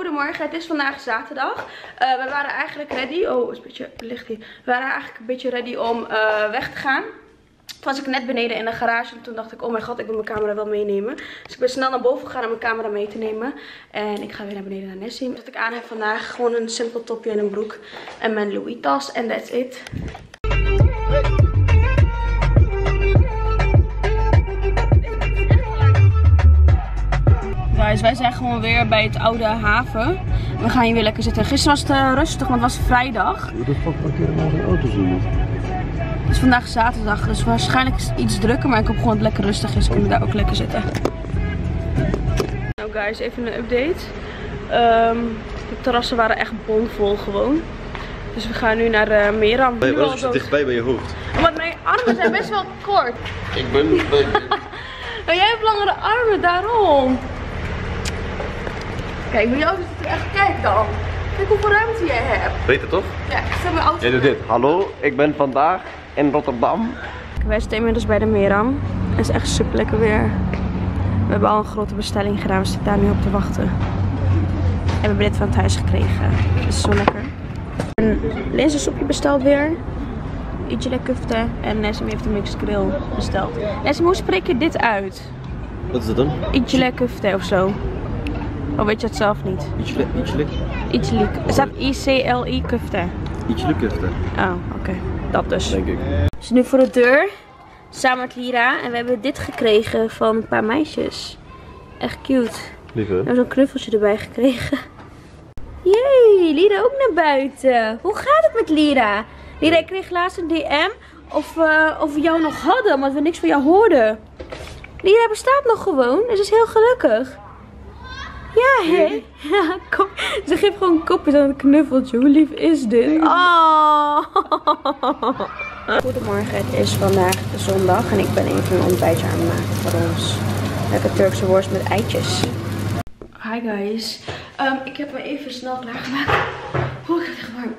Goedemorgen, het is vandaag zaterdag. Uh, we waren eigenlijk ready. Oh, is een beetje licht hier. We waren eigenlijk een beetje ready om uh, weg te gaan. Toen was ik net beneden in de garage en toen dacht ik, oh mijn god, ik wil mijn camera wel meenemen. Dus ik ben snel naar boven gegaan om mijn camera mee te nemen. En ik ga weer naar beneden naar Nessie. Wat ik aan heb vandaag, gewoon een simpel topje en een broek. En mijn Louis tas en that's it. Guys, wij zijn gewoon weer bij het oude haven. We gaan hier weer lekker zitten. Gisteren was het uh, rustig, want het was vrijdag. Hoe de fuck parkeren we de auto's doen? Het is vandaag zaterdag, dus waarschijnlijk is het iets drukker. Maar ik hoop gewoon dat het lekker rustig is. Kunnen we daar ook lekker zitten. Nou guys, even een update. Um, de terrassen waren echt bomvol gewoon. Dus we gaan nu naar uh, Meram. Nee, waarom zit dichtbij bij je hoofd? Want mijn armen zijn best wel kort. Ik ben... maar jij hebt langere armen, daarom. Kijk, bij jou zit er echt, kijk dan. Kijk hoeveel ruimte jij hebt. Weet het toch? Ja, ik zet mijn auto. Jij doet dit. Hallo, ik ben vandaag in Rotterdam. Wij zitten inmiddels bij de Meram. Het is echt super lekker weer. We hebben al een grote bestelling gedaan. We zitten daar nu op te wachten. En we hebben dit van thuis gekregen. Het is zo lekker. Een linzensoepje besteld weer. Ietsje kufte. En Nessim heeft een mixed grill besteld. Nessim, hoe spreek je dit uit? Wat is het dan? Ietsje kufte of zo. Of weet je het zelf niet? Ietslik. Ietslik. Ietslik. Er staat I-C-L-I kufte. Ietslik kufte. Oh, oké. Dat dus. Denk ik. We zijn nu voor de deur. Samen met Lira. En we hebben dit gekregen van een paar meisjes. Echt cute. Lief We hebben zo'n knuffeltje erbij gekregen. Jee, Lira ook naar buiten. Hoe gaat het met Lira? Lira, ik kreeg laatst een DM of, uh, of we jou nog hadden, omdat we niks van jou hoorden. Lira bestaat nog gewoon, dus is heel gelukkig. Ja, hé. Ja, kom. Ze geeft gewoon kopjes aan het knuffeltje. Hoe lief is dit? Oh. Goedemorgen, het is vandaag zondag en ik ben even een ontbijtje aan het maken voor ons. Lekker Turkse worst met eitjes. Hi guys. Um, ik heb me even snel klaargemaakt. Oeh, ik heb het warm.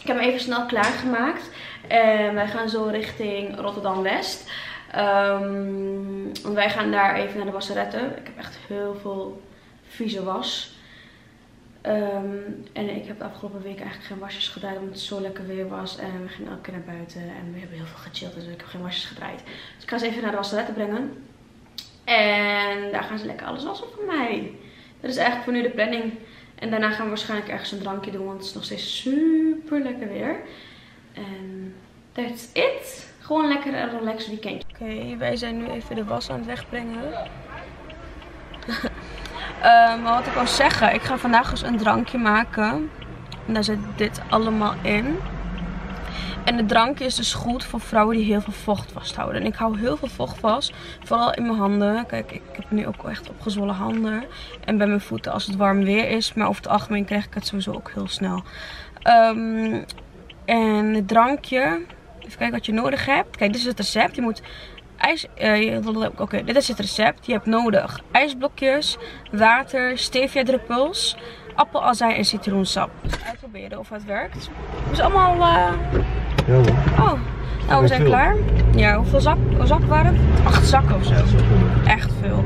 Ik heb me even snel klaargemaakt. En wij gaan zo richting Rotterdam-West. Um, want wij gaan daar even naar de wasseretten. Ik heb echt heel veel vieze was. Um, en ik heb de afgelopen week eigenlijk geen wasjes gedraaid omdat het zo lekker weer was. En we gingen elke keer naar buiten en we hebben heel veel gechilled. Dus ik heb geen wasjes gedraaid. Dus ik ga ze even naar de wasseretten brengen. En daar gaan ze lekker alles wassen voor mij. Dat is eigenlijk voor nu de planning. En daarna gaan we waarschijnlijk ergens een drankje doen. Want het is nog steeds super lekker weer. En that's it. Gewoon lekker een relaxed weekend. Oké, wij zijn nu even de was aan het wegbrengen. Um, maar wat ik wil zeggen, ik ga vandaag eens een drankje maken. En daar zit dit allemaal in. En het drankje is dus goed voor vrouwen die heel veel vocht vasthouden. En ik hou heel veel vocht vast. Vooral in mijn handen. Kijk, ik heb nu ook echt opgezwollen handen. En bij mijn voeten als het warm weer is. Maar over het algemeen krijg ik het sowieso ook heel snel. Um, en het drankje. Even kijken wat je nodig hebt. Kijk, dit is het recept. Je moet ijs... Uh, Oké, dit is het recept. Je hebt nodig ijsblokjes, water, stevia druppels, appelazijn en citroensap. Uitproberen of het werkt. Het is allemaal... Uh... Ja Oh, nou we zijn klaar. Ja, hoeveel zak, zakken waren het? Acht zakken of zo. Echt veel.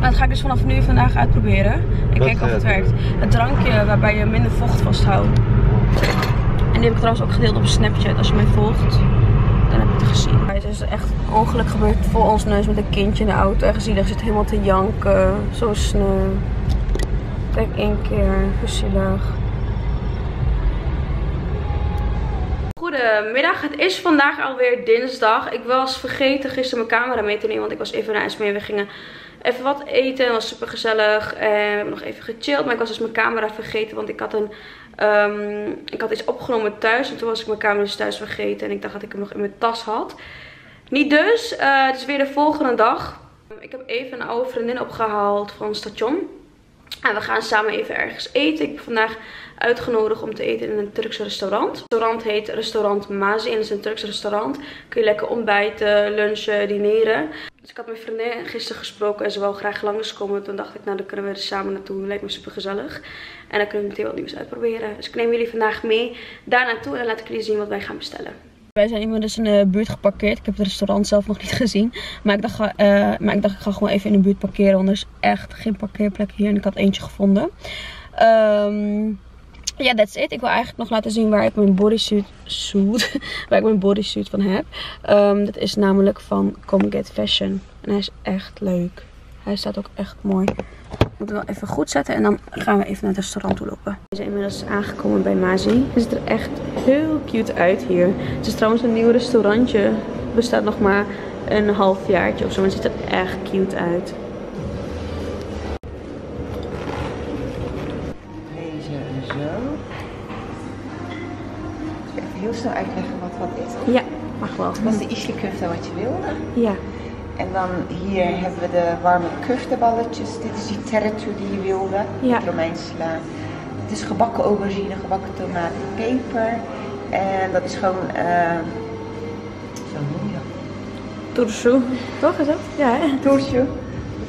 Maar dat ga ik dus vanaf nu vandaag uitproberen. En kijken of het werkt. Het drankje waarbij je minder vocht vasthoudt. En die heb ik trouwens ook gedeeld op Snapchat als je mij volgt dan heb ik het gezien. Het is echt een ongeluk gebeurd voor ons neus met een kindje in de auto. Echt zielig, zit helemaal te janken. Zo sneu. Kijk één keer, zielig. Goedemiddag, het is vandaag alweer dinsdag. Ik was vergeten gisteren mijn camera mee te nemen, want ik was even naar Esmee. We gingen even wat eten, het was super gezellig. En we hebben nog even gechilled, maar ik was dus mijn camera vergeten, want ik had een Um, ik had iets opgenomen thuis. En toen was ik mijn camera dus thuis vergeten. En ik dacht dat ik hem nog in mijn tas had. Niet dus. Uh, het is weer de volgende dag. Ik heb even een oude vriendin opgehaald van het station. En we gaan samen even ergens eten. Ik ben vandaag uitgenodigd om te eten in een Turkse restaurant. Het restaurant heet Restaurant Mazi. En het is een Turks restaurant. Kun je lekker ontbijten, lunchen, dineren. Dus ik had mijn vriendin gisteren gesproken en ze wou graag langskomen. Toen dacht ik, nou dan kunnen we er samen naartoe. Lijkt me super gezellig. En dan kunnen we meteen wat nieuws uitproberen. Dus ik neem jullie vandaag mee daar naartoe en laat ik jullie zien wat wij gaan bestellen. Wij zijn inmiddels in de buurt geparkeerd. Ik heb het restaurant zelf nog niet gezien. Maar ik dacht, eh, maar ik, dacht ga gewoon even in de buurt parkeren. Want er is echt geen parkeerplek hier. En ik had eentje gevonden. Ehm, Ja, that's it. Ik wil eigenlijk nog laten zien waar ik mijn bodysuit, suit, waar ik mijn bodysuit van heb. Ehm, dat is namelijk van Come Get Fashion. En hij is echt leuk. Hij staat ook echt mooi. Ik moet hem wel even goed zetten en dan gaan we even naar het restaurant toe lopen. We zijn inmiddels aangekomen bij Mazi. Het ziet er echt heel cute uit hier. Het is trouwens een nieuw restaurantje. Bestaat nog maar een half jaartje of zo. Maar het ziet er echt cute uit. Ja, mag wel. Dat is de isle kufte wat je wilde. Ja. En dan hier hebben we de warme kufteballetjes. Dit is die terretu die je wilde. Ja. Met Romeinse sla. Dit is gebakken aubergine, gebakken tomaat en peper. En dat is gewoon, eh zo noem je dat? Torso. Toch is dat? Ja, hè? Tortje.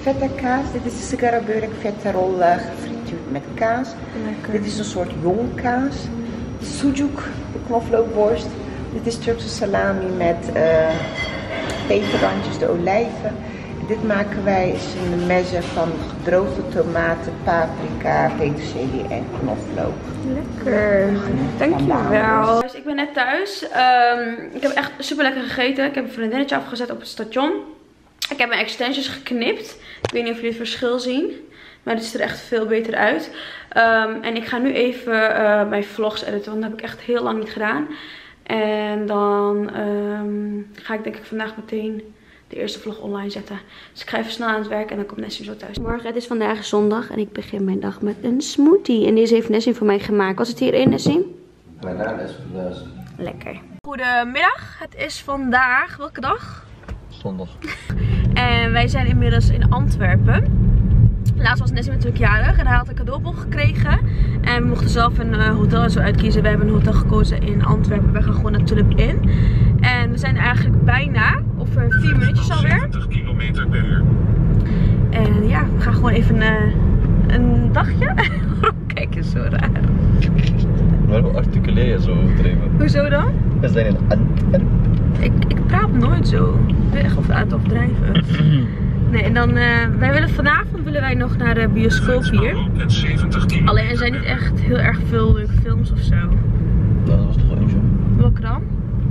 Feta kaas. Dit is de cigarra burk, feta rol eh, gefrituurd met kaas. Lekker. Dit is een soort jongkaas. Sujuk, de knoflookworst. Dit is Turkse salami met eh peperrandjes, de olijven. En dit maken wij is een mezze van gedroogde tomaten, paprika, peterselie en knoflook. Lekker. Dankjewel. Dus ik ben net thuis. Ehm, ik heb echt super lekker gegeten. Ik heb een vriendinnetje afgezet op het station. Ik heb mijn extensions geknipt. Ik weet niet of jullie het verschil zien. Maar het ziet er echt veel beter uit. Ehm, en ik ga nu even eh, mijn vlogs editen. Want dat heb ik echt heel lang niet gedaan. En dan ehm, ga ik denk ik vandaag meteen de eerste vlog online zetten. Dus ik ga even snel aan het werk en dan komt Nessie zo thuis. Morgen, het is vandaag zondag en ik begin mijn dag met een smoothie. En deze heeft Nessie voor mij gemaakt. Was het hierin, Nessie? Bananenespresso. Lekker. Goedemiddag, het is vandaag, welke dag? Zondag. En wij zijn inmiddels in Antwerpen. Laatst was Nessie natuurlijk jarig en hij had een cadeaubon gekregen. En we mochten zelf een eh, hotel en zo uitkiezen. We hebben een hotel gekozen in Antwerpen. We gaan gewoon naar Tulip Inn. En we zijn eigenlijk bijna, over vier minuutjes alweer. 70 km per uur. En ja, we gaan gewoon even eh, een dagje. Kijk eens zo raar. Waarom articuleer je zo overdreven? Hoezo dan? We zijn in Antwerpen. Ik, ik praat nooit zo. Ik ben echt of aan het overdrijven. Nee, en dan, eh, wij willen vanavond willen wij nog naar de bioscoop hier. En 70 km Alleen er zijn niet echt heel erg veel leuke films of zo. Nou, dat was toch wel eentje. Welke dan?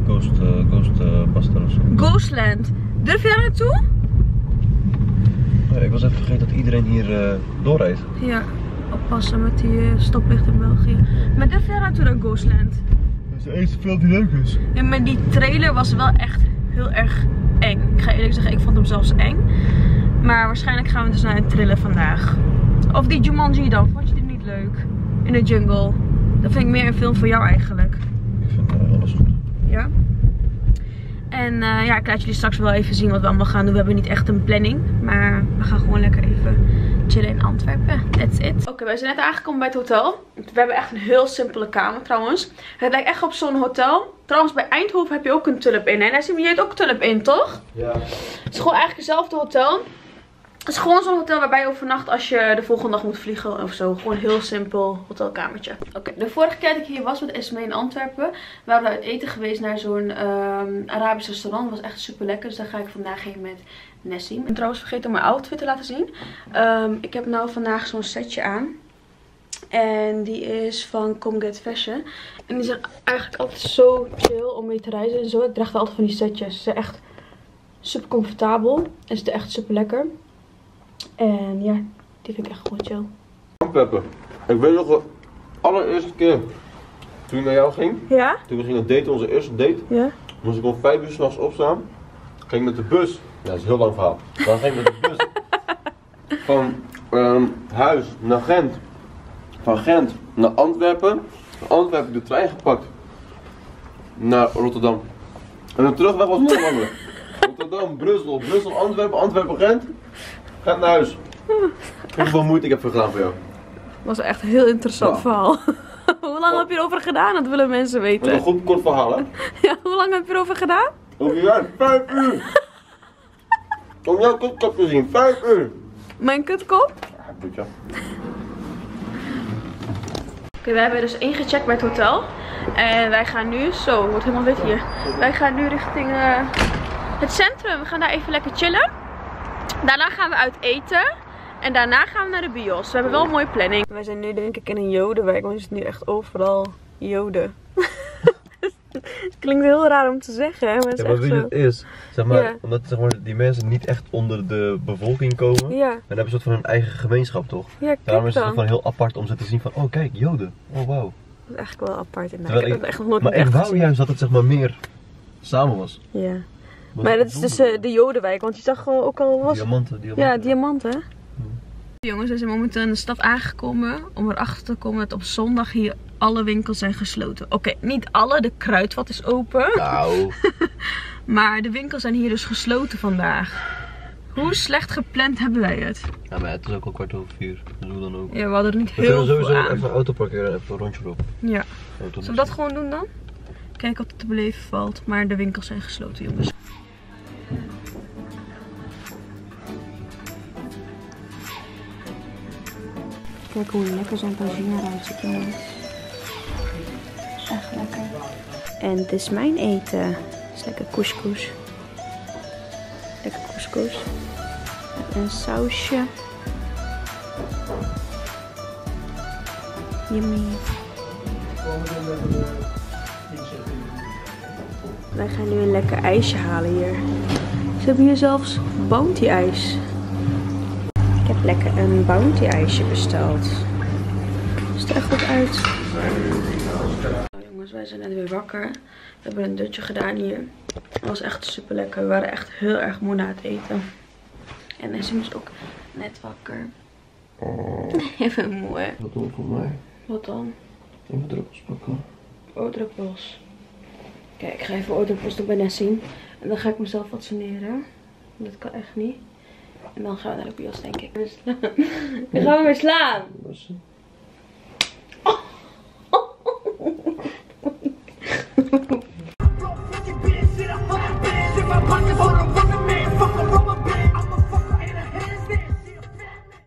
Ghost, eh, Ghost uh, of zo. Ghostland. Durf je daar naartoe? Ja, ik was even vergeten dat iedereen hier eh, doorrijdt. Ja, oppassen met die stoplicht in België. Maar durf je daar naartoe naar Ghostland? Dat is de eerste film die leuk is. Ja, maar die trailer was wel echt heel erg eng. Ik ga eerlijk zeggen, ik vond hem zelfs eng. Maar waarschijnlijk gaan we dus naar het trillen vandaag. Of die Jumanji dan, vond je die niet leuk? In de jungle. Dat vind ik meer een film voor jou eigenlijk. Ik vind eh, alles goed. Ja. En eh, ja, ik laat jullie straks wel even zien wat we allemaal gaan doen. We hebben niet echt een planning. Maar we gaan gewoon lekker even chillen in Antwerpen. That's it. Oké, wij zijn net aangekomen bij het hotel. We hebben echt een heel simpele kamer trouwens. Het lijkt echt op zo'n hotel. Trouwens, bij Eindhoven heb je ook een Tulip in. En Nessie, je hebt ook Tulip in, toch? Ja. Het is gewoon eigenlijk hetzelfde hotel. Het is gewoon zo'n hotel waarbij je overnacht als je de volgende dag moet vliegen of zo. Gewoon een heel simpel hotelkamertje. Oké, de vorige keer dat ik hier was met Esme in Antwerpen, waren we uit eten geweest naar zo'n ehm, Arabisch restaurant. Dat was echt super lekker, dus daar ga ik vandaag heen met Nessie. Ik ben trouwens vergeten om mijn outfit te laten zien. Ehm, ik heb nou vandaag zo'n setje aan. En die is van Come Get Fashion. En die zijn eigenlijk altijd zo chill om mee te reizen en zo. Ik draag altijd van die setjes. Ze zijn echt super comfortabel. En zitten echt super lekker. En ja, die vind ik echt gewoon chill. Antwerpen. Ik weet nog de allereerste keer toen ik naar jou ging, Ja? toen we gingen daten, onze eerste date, Ja? moest ik om 5 uur s'nachts opstaan. Ging met de bus, ja, dat is een heel lang verhaal. Dan ging ik met de bus van ehm, huis naar Gent, van Gent naar Antwerpen, van Antwerpen de trein gepakt naar Rotterdam. En de terugweg was nog langer. Rotterdam, Brussel, Brussel, Antwerpen, Antwerpen, Gent. Gent naar huis. Hoeveel moeite ik heb gedaan voor jou. Was echt een heel interessant Ja. verhaal. hoe lang heb je erover gedaan? Dat willen mensen Dat is een weten. goed kort verhaal, hè? Ja, hoe lang heb je erover gedaan? Over vijf uur! Om jouw kutkop te zien, vijf uur! Mijn kutkop? Ja, goed ja. Oké, we hebben dus ingecheckt bij het hotel. En wij gaan nu, zo, het wordt helemaal wit hier. Wij gaan nu richting eh, het centrum. We gaan daar even lekker chillen. Daarna gaan we uit eten. En daarna gaan we naar de bios. We hebben wel een mooie planning. Wij zijn nu denk ik in een jodenwijk, want je ziet nu echt overal joden. Het klinkt heel raar om te zeggen, hè? maar het is Ja, maar echt weet je zo. wat het is? Zeg maar, Ja. omdat zeg maar, die mensen niet echt onder de bevolking komen. Ja, En hebben een soort van hun eigen gemeenschap toch? ja Daarom is het gewoon heel apart om ze te zien van, oh kijk, joden. Oh wauw. Dat is eigenlijk wel apart in Terwijl Ik echt nog nooit Maar ik echt wou juist dat het zeg maar meer samen was. Ja. Maar dat is dus eh, de jodenwijk, want je zag gewoon ook al was Diamanten, diamanten. Ja, diamanten. Jongens, we zijn momenteel in de stad aangekomen om erachter te komen dat op zondag hier alle winkels zijn gesloten. Oké, niet alle, de kruidvat is open. Nou, Maar de winkels zijn hier dus gesloten vandaag. Hoe slecht gepland hebben wij het? ja, maar het is ook al kwart over vier. Dus hoe dan ook. Ja, we hadden er niet We heel kunnen veel sowieso aan. even een auto parkeren en even een rondje lopen. Ja. Zullen we dat gewoon doen dan? Kijken wat er te beleven valt. Maar de winkels zijn gesloten, jongens. Kijk hoe lekker zo'n tagine eruit ziet, jongens. Echt lekker. En dit is mijn eten. Het is lekker couscous. Lekker couscous. Met een sausje. Yummy. Wij gaan nu een lekker ijsje halen hier. Ze hebben hier zelfs bounty ijs. Ik heb lekker een bounty ijsje besteld. Ziet er echt goed uit. Nou jongens, wij zijn net weer wakker. We hebben een dutje gedaan hier. Het was echt super lekker. We waren echt heel erg moe na het eten. En Nessim is ook net wakker. Even moe hè. Wat doen we voor mij? Wat dan? Even druppels pakken. Oordruppels. Kijk, ik ga even oordruppels doen bij Nessim. En dan ga ik mezelf vaccineren. Dat kan echt niet. En dan gaan we naar de bios, denk ik. Dan gaan we weer slaan.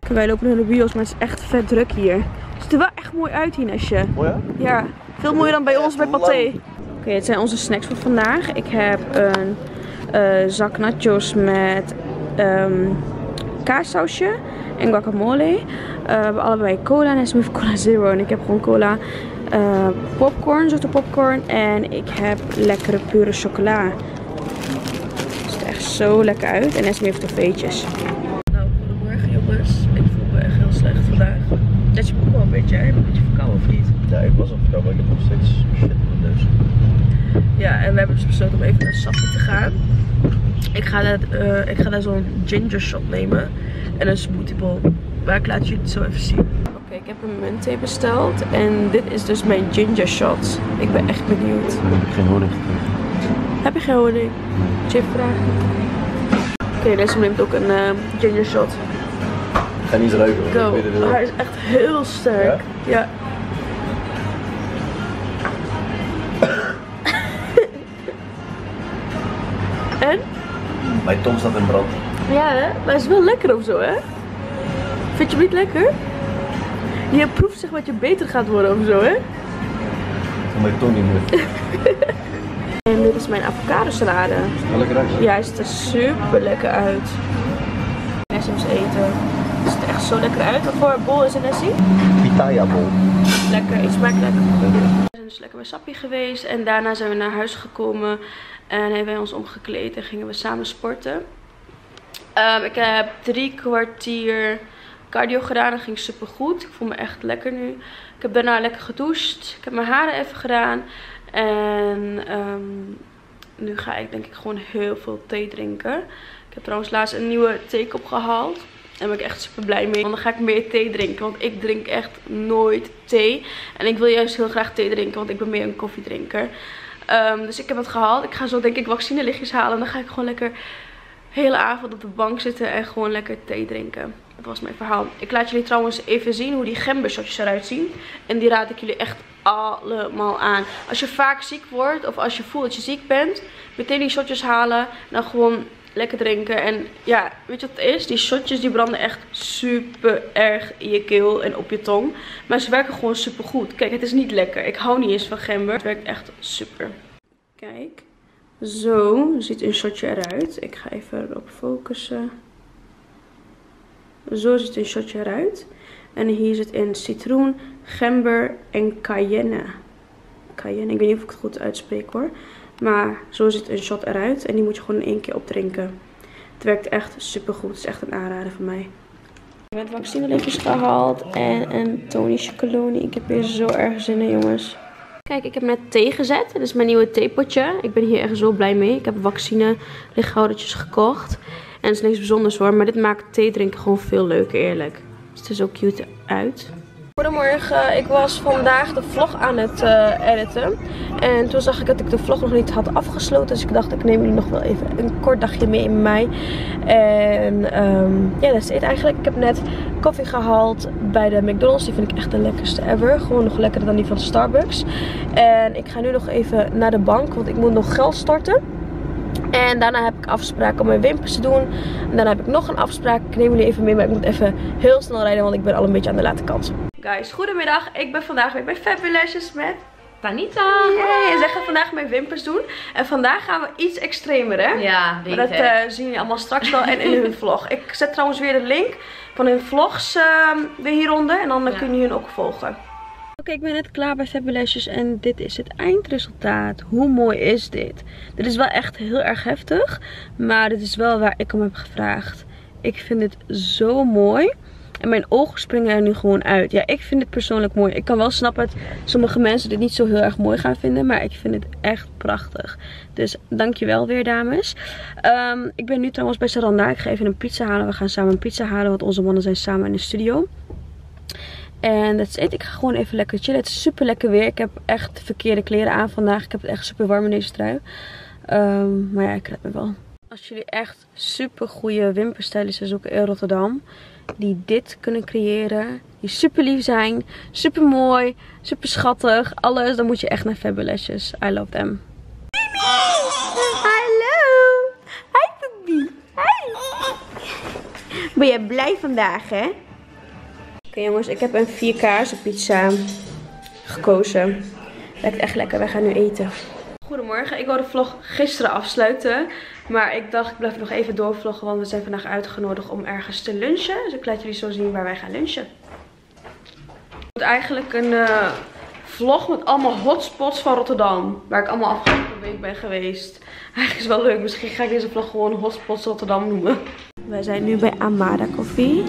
Wij lopen naar de bios, maar het is echt vet druk hier. Het ziet er wel echt mooi uit hier, Nesje. Oh ja? Ja, veel mooier dan bij ons bij Pathé. Oké, het zijn onze snacks voor vandaag. Ik heb een eh, zak nachos met ehm kaassausje en guacamole. Eh, we hebben allebei cola en heeft cola zero. En ik heb gewoon cola, eh, popcorn, zoete popcorn. En ik heb lekkere pure chocola. Het ziet er echt zo lekker uit. En Nessim heeft toffeetjes. Nou, goedemorgen jongens. Ik voel me echt heel slecht vandaag. Dat je me ook wel een beetje, hè? Een beetje verkouden of niet? Ja, ik was op verkouden, maar ik heb nog steeds shit in mijn neus. Ja, en we hebben dus besloten om even naar Sappie te gaan. Ik ga daar, eh, ik ga daar zo'n ginger shot nemen en een smoothie bowl. Maar ik laat jullie het zo even zien. Oké, ik heb een muntthee besteld en dit is dus mijn ginger shot. Ik ben echt benieuwd. Ik heb geen honing gekregen. Heb je geen honing? Even vragen. Oké, deze neemt ook een eh, ginger shot. Ik ga niet ruiken. Go. Hij is echt heel sterk. Ja. Mijn tong staat in brand. Ja, hè? Maar het is wel lekker of zo, hè? Vind je hem niet lekker? Je proeft zeg dat je beter gaat worden of zo, hè? Van mijn tong niet meer. En dit is mijn avocado salade. Wel lekker uit. Ja, hij ziet er super lekker uit. Nessims eten. Het ziet er echt zo lekker uit. Wat voor bol is het, Nessie? Pitaya bol. Lekker, het smaakt lekker. Dus lekker bij Sappie geweest en daarna zijn we naar huis gekomen en hebben wij ons omgekleed en gingen we samen sporten. Ehm, ik heb drie kwartier cardio gedaan en ging super goed. Ik voel me echt lekker nu. Ik heb daarna lekker gedoucht. Ik heb mijn haren even gedaan. En ehm, nu ga ik denk ik gewoon heel veel thee drinken. Ik heb trouwens laatst een nieuwe theekop gehaald. Daar ben ik echt super blij mee. Want dan ga ik meer thee drinken. Want ik drink echt nooit thee. En ik wil juist heel graag thee drinken. Want ik ben meer een koffiedrinker. Ehm, dus ik heb het gehaald. Ik ga zo denk ik vaccinelichtjes halen. En dan ga ik gewoon lekker de hele avond op de bank zitten. En gewoon lekker thee drinken. Dat was mijn verhaal. Ik laat jullie trouwens even zien hoe die gembershotjes eruit zien. En die raad ik jullie echt allemaal aan. Als je vaak ziek wordt of als je voelt dat je ziek bent. Meteen die shotjes halen. En dan gewoon lekker drinken. En ja, weet je wat het is? Die shotjes die branden echt super erg in je keel en op je tong. Maar ze werken gewoon super goed. Kijk, het is niet lekker. Ik hou niet eens van gember. Het werkt echt super. Kijk. Zo ziet een shotje eruit. Ik ga even erop focussen. Zo ziet een shotje eruit. En hier zit in citroen, gember en cayenne. Cayenne, ik weet niet of ik het goed uitspreek hoor. Maar zo ziet een shot eruit. En die moet je gewoon in één keer opdrinken. Het werkt echt super goed. Het is echt een aanrader van mij. Ik heb vaccinelichtjes gehaald en een tonische colonie. Ik heb hier zo erg zin in jongens. Kijk, ik heb net thee gezet. Dit is mijn nieuwe theepotje. Ik ben hier echt zo blij mee. Ik heb vaccine lichthoudertjes gekocht. En het is niks bijzonders hoor. Maar dit maakt thee drinken gewoon veel leuker eerlijk. Het ziet er zo cute uit. Goedemorgen, ik was vandaag de vlog aan het uh, editen. En toen zag ik dat ik de vlog nog niet had afgesloten. Dus ik dacht, ik neem jullie nog wel even een kort dagje mee in mei. En um, ja, dat is het eigenlijk. Ik heb net koffie gehaald bij de McDonald's. Die vind ik echt de lekkerste ever. Gewoon nog lekkerder dan die van Starbucks. En ik ga nu nog even naar de bank, want ik moet nog geld storten. En daarna heb ik afspraak om mijn wimpers te doen. En daarna heb ik nog een afspraak. Ik neem jullie even mee, maar ik moet even heel snel rijden, want ik ben al een beetje aan de late kant. Guys, goedemiddag. Ik ben vandaag weer bij Fabulashes met Tanita. Yay. En zij gaat vandaag mijn wimpers doen. En vandaag gaan we iets extremer, hè? Ja, Maar dat uh, zien jullie allemaal straks wel en in hun vlog. Ik zet trouwens weer de link van hun vlogs uh, weer hieronder. En dan ja. kunnen jullie hun ook volgen. Oké, okay, ik ben net klaar bij Fabulashes en dit is het eindresultaat. Hoe mooi is dit? Dit is wel echt heel erg heftig, maar dit is wel waar ik om heb gevraagd. Ik vind dit zo mooi. Mijn ogen springen er nu gewoon uit. Ja, ik vind het persoonlijk mooi. Ik kan wel snappen dat sommige mensen dit niet zo heel erg mooi gaan vinden. Maar ik vind het echt prachtig. Dus dankjewel weer dames. Um, ik ben nu trouwens bij Saranda. Ik ga even een pizza halen. We gaan samen een pizza halen. Want onze mannen zijn samen in de studio. En dat is het. Ik ga gewoon even lekker chillen. Het is super lekker weer. Ik heb echt verkeerde kleren aan vandaag. Ik heb het echt super warm in deze trui. Um, maar ja, ik red me wel. Als jullie echt super goede wimperstylisten zoeken in Rotterdam. Die dit kunnen creëren. Die super lief zijn. Super mooi. Super schattig. Alles. Dan moet je echt naar Fabulashes. I love them. Hallo. Hi baby. Hi. Ben je blij vandaag hè? Oké okay, jongens, ik heb een vier kaarsen pizza gekozen. Lijkt echt lekker, wij gaan nu eten. Goedemorgen, ik wilde de vlog gisteren afsluiten. Maar ik dacht, ik blijf nog even doorvloggen, want we zijn vandaag uitgenodigd om ergens te lunchen. Dus ik laat jullie zo zien waar wij gaan lunchen. Het is eigenlijk een uh, vlog met allemaal hotspots van Rotterdam. Waar ik allemaal afgelopen week ben geweest. Eigenlijk is wel leuk, misschien ga ik deze vlog gewoon hotspots Rotterdam noemen. Wij zijn nu bij Amada Coffee.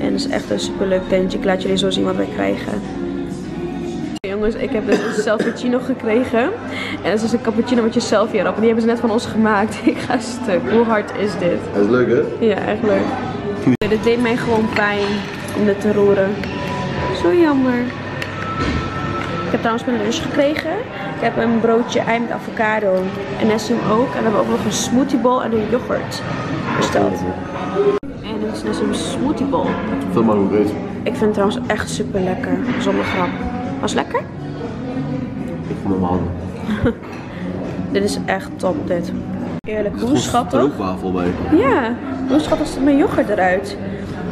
En het is echt een super leuk tentje. Ik laat jullie zo zien wat wij krijgen. Jongens, ik heb dus een selfie gekregen. En dat is dus een cappuccino met je selfie erop. En die hebben ze net van ons gemaakt. Ik ga stuk. Hoe hard is dit? Dat is leuk hè? Ja, echt leuk. dit deed mij gewoon pijn om dit te roeren. Zo jammer. Ik heb trouwens mijn lunch gekregen. Ik heb een broodje ei met avocado. En Nessim ook. En we hebben ook nog een smoothie bowl en een yoghurt besteld. En dit is net zo'n smoothie bowl. Veel maar hoe het Ik vind het trouwens echt super lekker. Zonder grap. Was lekker? Ik voel mijn handen. dit is echt top dit. Eerlijk, hoe schattig. Er ook wafel bij. Ja, hoe schattig het met yoghurt eruit.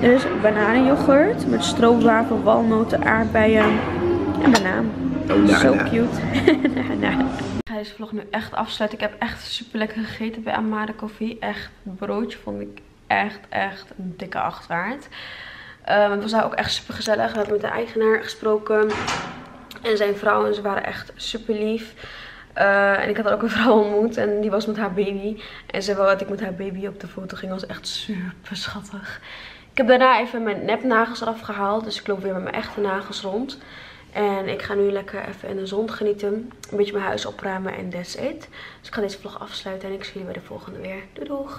Dit is bananenyoghurt met stroopwafel, walnoten, aardbeien en banaan. Oh, nah, Zo nah. cute. nah. Ik ga deze vlog nu echt afsluiten. Ik heb echt super lekker gegeten bij Amade Koffie. Echt, het broodje vond ik echt, echt een dikke acht waard. Um, het was daar ook echt super gezellig. We hebben met de eigenaar gesproken. En zijn vrouw. En ze waren echt super lief. Uh, en ik had ook een vrouw ontmoet. En die was met haar baby. En ze wou dat ik met haar baby op de foto ging. Was echt super schattig. Ik heb daarna even mijn nepnagels eraf gehaald. Dus ik loop weer met mijn echte nagels rond. En ik ga nu lekker even in de zon genieten. Een beetje mijn huis opruimen en that's it. Dus ik ga deze vlog afsluiten. En ik zie jullie bij de volgende weer. Doei doeg!